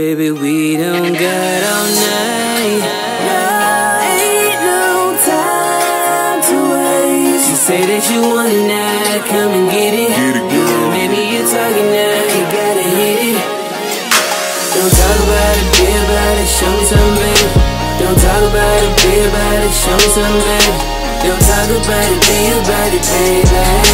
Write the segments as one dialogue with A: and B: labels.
A: Baby, we don't got all night.
B: No, ain't no time to waste.
A: You say that you want it now, come and get it.
C: Get it, girl.
A: Maybe you're talking now, you gotta hit it. Don't talk about it, be about it, show me some, baby. Don't talk about it, be about it, show me some, baby. Don't talk about it, be about it, baby.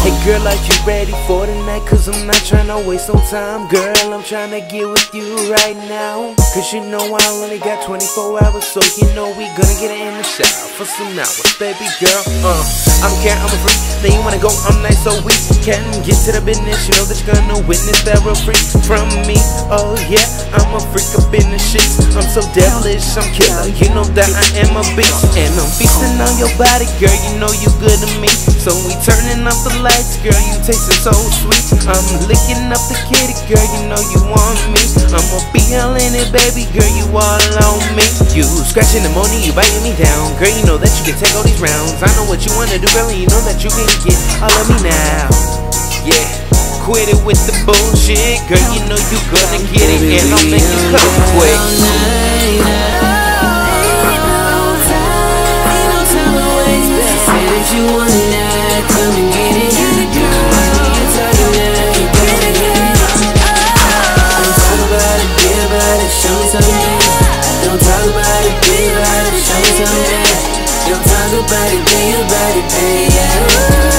D: Hey girl, are you ready for the night? Cause I'm not trying to waste no time. Girl, I'm trying to get with you right now. Cause you know I only got 24 hours So you know we gonna get in the shower for some hours Baby girl, uh, I don't care, I'm a freak. Then you wanna go all night so we can get to the business. You know that you're gonna witness that real freak from me. Oh yeah, I'm a freak up in the sheets I'm so devilish, I'm killer. You know that I am a beast And I'm feasting on your body, girl. You know you good to me. So we turning up the bites, girl, you taste it so sweet. I'm licking up the kitty, girl, you know you want me. I'ma be all in it, baby, girl, you all on me. You scratching the morning, you biting me down. Girl, you know that you can take all these rounds. I know what you wanna do, girl, and you know that you can get all of me now. Yeah, quit it with the bullshit, girl, you know you gonna get it, and I'll make it come quick. you want about it, be about baby, yeah.